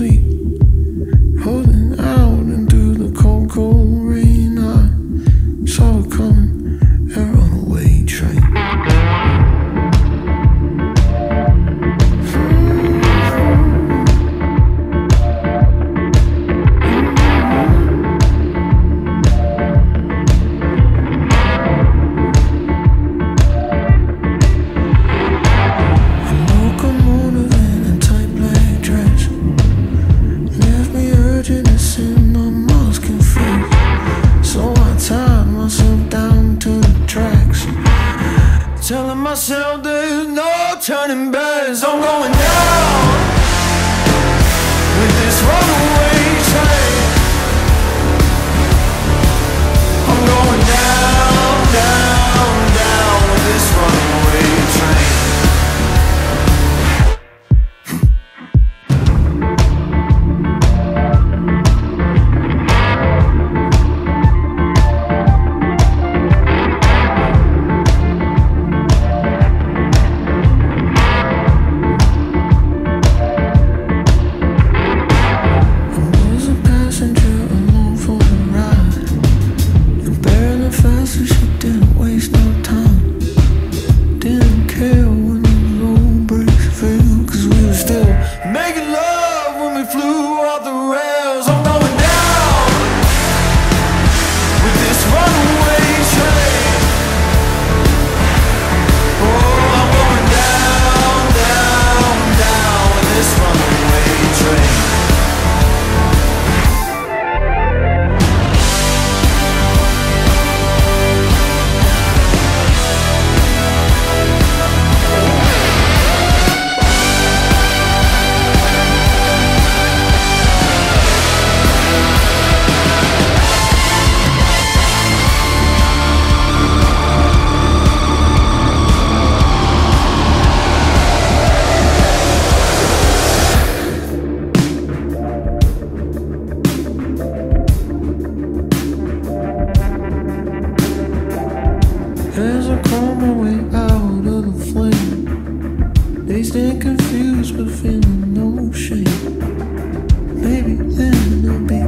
sweet. Myself, there's no turning back. I'm going down flew As I crawl my way out of the flame, they stand confused but feeling no shame. Maybe then it'll be